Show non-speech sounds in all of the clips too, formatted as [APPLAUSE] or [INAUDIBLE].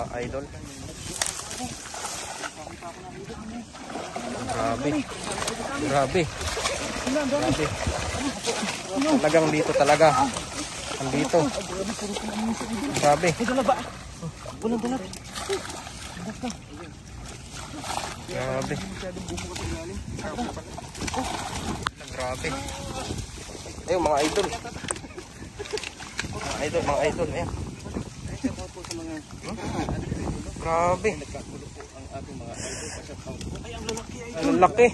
Ah, idol. Grabe. Grabe. Grabe. Talagang dito talaga. Andito. Grabe. Grabe. Grabe. Ayun mga idol. Mga idol, mga idol. Ayan. Grabe. Ang laki.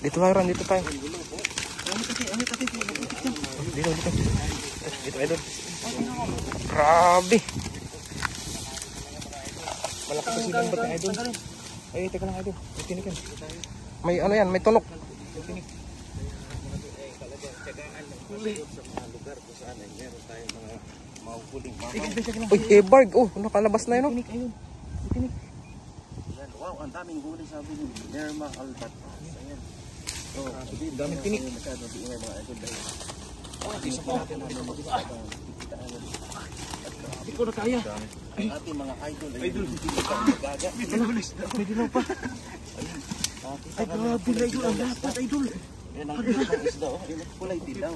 Dito tayo, Ran. Dito tayo. Dito, dito. Dito, idol. Grabe. Malaki pa silang ba't idol? Ay, teka lang, idol. May tinik yan. May ano yan, may tunok. Uy, ebarg. Oh, nakalabas na yun. Oh. Yan, wow, ang daming huli sabi ni Lerma Albatros. Ayan. Oh, sabi, daming tinik. Masyado diingay mga idol dahil. Oh, di pa natin makikita. Hindi ko na kaya. Ang ating mga idol ay idol. pa magaga. May dilaw pa. Ay, grabe na idol. Ang dapat idol. Yan ang isda. Oh, Yan, kulay dilaw.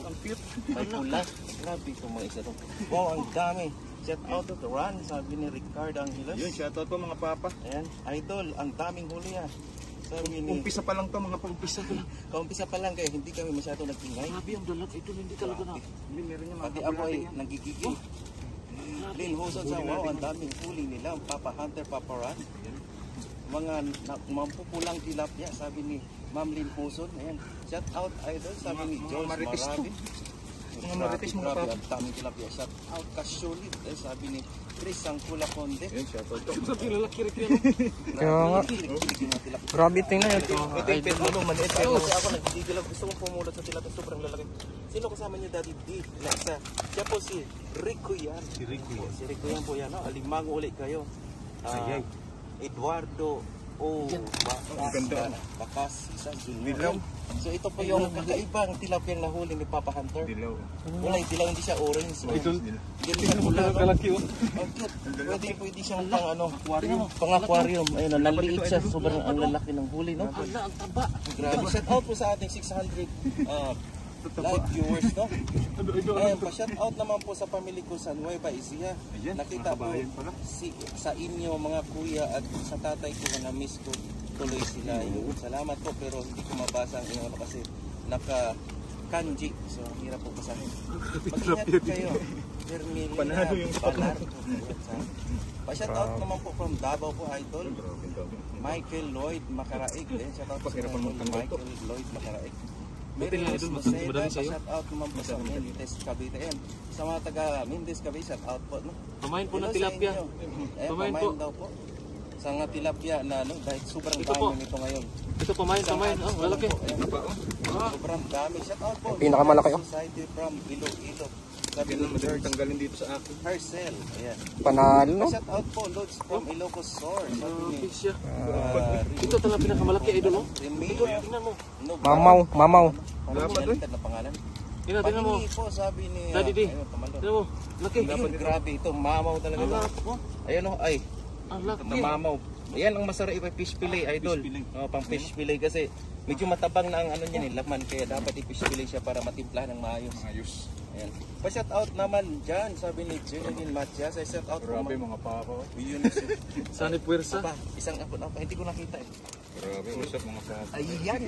May pula. Grabe itong mga isda to. Wow, ang dami. Shout out to the run, sabi ni Ricardo Angeles. Yun, shoutout po mga papa. Ayan, idol, ang daming huli ah. Sabi ni, Umpisa pa lang to mga paumpisa kaumpisa pa lang kaya hindi kami masyado nagtingay. Grabe ang dalag. Ito hindi talaga na. Hindi, meron niya mga Pati ako ay nagigigil. Lin Huson sa wow, ang daming huli nila. Ang Papa Hunter, Papa Ran. Mga na- mampupulang tilapia, sabi ni Ma'am Lin Huson. Ayan. Shout out idol, sabi ni George. Marabi. Mga marites, mga Grabe, papa. Ang daming tilapia. Shout out Kasulit. Eh, sabi ni Chris Angkula Conde. Yun, shoutout to. Sabi lalaki rin yan. Kaya nga. Grabe, tingnan yun. Ito yung pet mo, maliit. Ayun, kasi ako nagigigil ako. Gusto kong pumulot sa tilapia. Sobrang lalaki. Sino kasama niyo Daddy D? Na isa. Siya po si Rico yan. Si Rico yan. Si Rico yan po yan. Alimang uli kayo. Ah, Ayay. Eduardo O. Ba- Ang ganda. Bakas. Isa. Dilaw. So ito po yung kakaibang tilapia na nahuli ni Papa Hunter. Dilaw. Kulay dilaw, hindi siya orange. Idol. Hindi siya pula. no? Kalaki oh. Ang cute. Pwede, pwede siyang pang ano, aquarium. Pang aquarium. Ayun, oh, naliit siya. Sobrang ang lalaki ng huli, no? Ang taba. Grabe. Shout out po sa ating 600 uh, live viewers, no? [LAUGHS] Ayan pa, shout out naman po sa pamilya ko sa Nueva Ecija. Nakita po si, sa inyo mga kuya at sa tatay ko na miss ko tuloy sila. Yun. Salamat po pero hindi ko mabasa ang inyong ano kasi naka kanji. So hirap po basahin. [LAUGHS] Mag-ingat kayo. Hermilia Panalo yung Balar. Pa-shout out naman po from Davao po, idol. Michael Lloyd Macaraig din. Shout out po. Michael Lloyd Macaraig. Buti nga, Rose idol, mas- madami sa'yo. shout out naman po sa Mindes Cavite. Ayan, sa mga taga Mindes Cavite, shout out po. No? Pamain po ng tilapia. inyo. Eh, Pamain po. daw po. Sa mga tilapia na ano, dahil sobrang dami nito ngayon. Ito, pamain, pamain. Oh, lalaki. Ayan, Sobrang dami. Shout out po. Pinakamalaki, oh. Society from Iloilo. Sabi ang madaling George tanggalin dito sa akin. Hercel. Ayan. Panalo, no? Shout out po, Lods from Ilocos Sur. Sabi ni Grabe siya. uh, Ito talaga pinakamalaki, idol, oh. Remilio. Tingnan mo. Mamaw, mamaw. Dapat, Dapat na pangalan. Tingnan, tingnan mo. Po sabi ni uh, Daddy D. ayun, Tamalo. Tingnan mo. Laki. Ayun, grabe ito, mamaw talaga. Ang ito. laki po. Ayun oh, ay, Ang laki. na mamaw. Ayan ang masarap ipa fish fillet, idol. fish fillet. Oh, pang fish fillet kasi medyo matabang na ang ano niya, eh, laman kaya dapat i-fish fillet siya para matimplahan ng maayos. Ayos. Ayan. Pa-shout out naman dyan, sabi ni Jeneline Matias. Ay shout out. Grabe mga [LAUGHS] papa. oh. Yun, Sana puwersa. Aba, isang apo na hindi ko nakita eh. Grabe, usap mga papa. Ayan.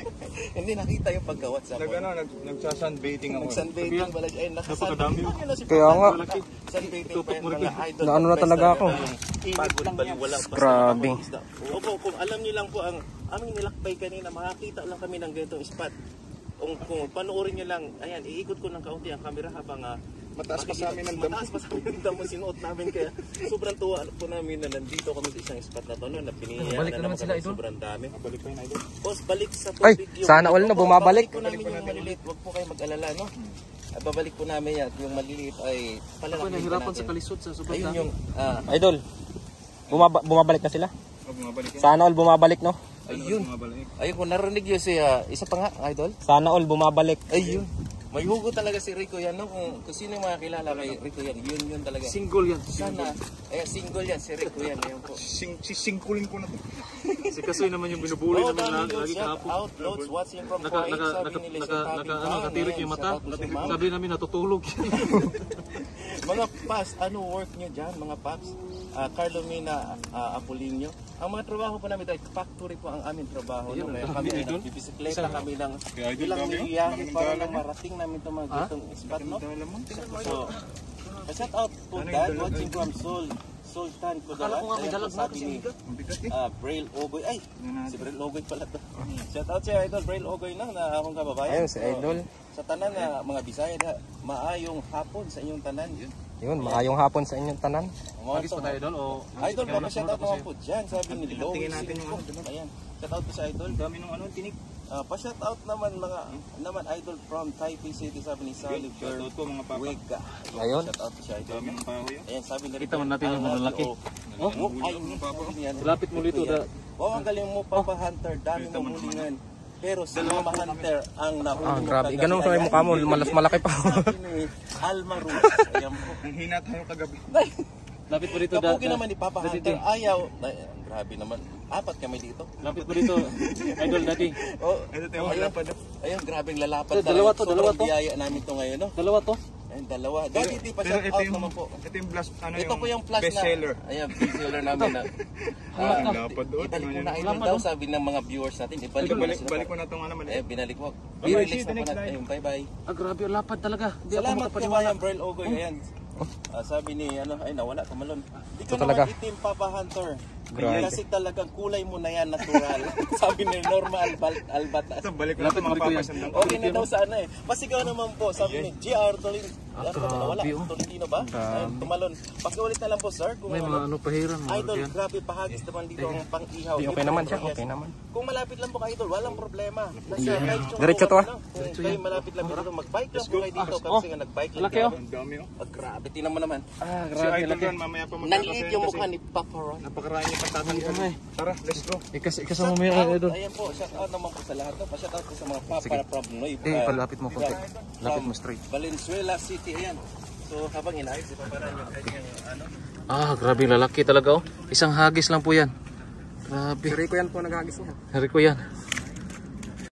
[LAUGHS] hindi nakita yung pagka-WhatsApp. Nag ano, nag, nagsasunbaiting ako. Nag-sunbathing pala. Ay, Napakadami. na Kaya Papa. nga. Sunbathing pa yan, mga idol. Na ano na talaga ako. Pagod baliwala. Basta Grabe. Opo, kung alam niyo lang po ang aming nilakbay kanina, makakita lang kami ng ganitong spot. Kung, kung panoorin niyo lang, ayan, iikot ko ng kaunti ang camera habang ah, Mataas pa sa amin ang damo. Mataas pa sa amin ang damo sinuot namin kaya sobrang tuwa po namin na nandito kami sa isang spot na to no, na pinihiyaan Balik na naman sila, idol. sobrang dami. Balik pa yun, idol. Boss, balik sa Ay, tubig yung... sana all na, bumabalik. babalik po namin yung maliliit. Huwag po kayo mag-alala, no? At babalik po namin yan. Yung maliliit ay Ako palalaki nahirapan sa kalisod sa sobrang Ayun dami. yung... ah, Idol, bumaba bumabalik na sila? Oh, bumabalik yan. Sana all bumabalik, no? Ayun. Ayun, kung narinig yun si ah, isa pa nga, idol. Sana all bumabalik. Ayun. May hugot talaga si Rico yan, no? Kung, kung sino yung mga kilala kay Rico yan, yun yun talaga. Single yan. Sana, eh, single yan, si Rico yan. Ayun po. Sing, sisingkulin ko na to. [LAUGHS] Si Kasoy naman yung binubuli naman dami lagi, lagi kahapon. out, loads watching from Naka, Kuwait, naka, sabi naka, nila naka, sa naka, tabing ano, daan. nakatirik Ayan, yung mata. shout out to si ma'am. Sabi namin natutulog. [LAUGHS] Mga paps, ano work nyo dyan, mga paps? Uh, Carlo Mina, uh, Apolino. Ang mga trabaho po namin, dahil factory po ang aming trabaho. No? Kaya kami ay nagbibisikleta kami ng Kaya idol, ilang Daming para lang marating namin itong mga gitong spot. No? So, shout out to Ano dad watching from Seoul. Sultan ko Akala ko nga may dalag sabi kasi ni. Ang bigat eh. ah, Braille Ogoy. Ay, si Braille Ogoy pala to. Shout out siya, Idol Braille Ogoy lang na akong kababayan. Ayun, si So, Idol. Sa tanan na mga Bisaya na maayong hapon sa inyong tanan. Yun, maayong hapon sa inyong tanan. Mga Agis to, pa tayo doon o... Idol, baka shout out naman po dyan. Sabi ni Lowy Tingnan natin yung ano, Ayan, shout out po sa Idol. Dami ng ano, tinik. Ah, pa-shout out naman mga naman Idol from Taipei City. Sabi ni Sally Shoutout po mga papa. Wega. Ayun. Shout out po sa Idol. Dami ng kahoy. oh. Ayan, sabi ni Kita man natin yung malalaki. Oh, oh, ay, niya, Lapit mo dito, da- Oh, ang galing mo, Papa Hunter. Dami mo mulingan. Pero si Mama Hunter ang nahuli Ah, mo grabe. kagabi. Ganun sa mukha mo, malas malaki pa. Alma po. Ang hina tayo kagabi. Lapit mo dito, Kapugi naman ni Papa Dati, Hunter. Ayaw. Ay, grabe naman. Apat kami dito. Lapit mo dito. [LAUGHS] Idol, daddy. Oh, Ito tayo ayun. malapad. Ayun, grabeng lalapad. Ito, dalawa to, dalawa to. biyaya namin to ngayon, no? Dalawa to. Ayun, dalawa. Dati di pa shout out yung, naman po. ito yung blast, ano Ito po yung plus best na. seller. Ayan, best seller namin na. [LAUGHS] Ah, Ang lapad doon. ibalik mo tingnan na idol daw, sabi ng mga viewers natin. Ibalik mo na balik, sila. balik ko na itong ano man. Eh, binalik mo. Bye-bye, I-release see you the na po natin. bye-bye. Ah, grabe, lapad talaga. Salamat makapaniwala. kabayan, Brel Ogoy. Ayan. Ah, sabi ni, ano, ay nawala, tumalon. Di ka talaga. naman itim, Papa Hunter. Grabe. Kasi talagang kulay mo na yan, natural. [LAUGHS] sabi ni Norma Albal Albatas. Ito, balik ko na mo rito yan. papasandang. Okay na daw sana eh. Pasigaw naman po, sabi ni GR Tolin. Ah, ano grabe, oh. Tolentino ba? Ayun, tumalon. Pakiulit na lang po, sir. Kung May ano, mga ano pahiran. Mga Idol, yan. grabe pahagis naman dito ang pang-ihaw. Okay naman siya, okay naman. Kung malapit lang po kayo idol, walang problema. Diretso to, ah. ano, Kung kayo malapit lang dito, mag-bike lang po kayo dito. Oh, Kasi nga nag-bike lang laki, kami. oh. Oh. Ah, grabe, tinan mo naman. Ah, Si grabe, Idol laki. yan, mamaya pa Naliit magkakasayan yung mukha ni Papa Ron. Napakarami pagtatanggal. Tara, let's go. Ikas, ikasama mo out, idol. ayan po, shout out naman po sa lahat. No? Pa-shout out po sa mga Papa Sige. from Noy. Eh, palapit mo konti. Lapit mo straight. Valenzuela City, ayan. So habang inaayos, si Papa Ron yung kanyang ano. Ah, grabe, lalaki talaga oh. Isang hagis lang po yan. Grabe. Rico yan po naghagis niya. Hari ko yan.